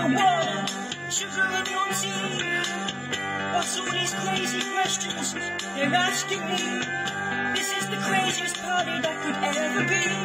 The world, sugar and your. What's all these crazy questions they're asking me? This is the craziest party that could ever be.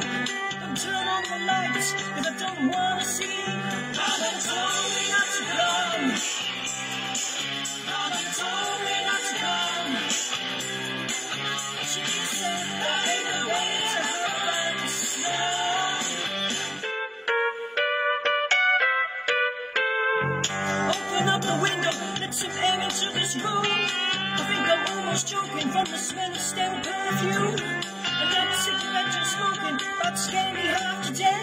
Some air into this room. I think I'm almost choking from the smell of stale perfume. Cigarette you're smoking, about to scare me half to death.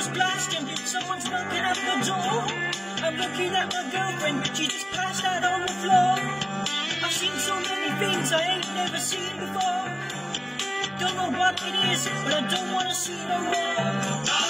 Is blasting, someone's knocking at the door. I'm looking at my girlfriend, she just passed out on the floor. I've seen so many things I ain't never seen before. Don't know what it is, but I don't wanna see no more.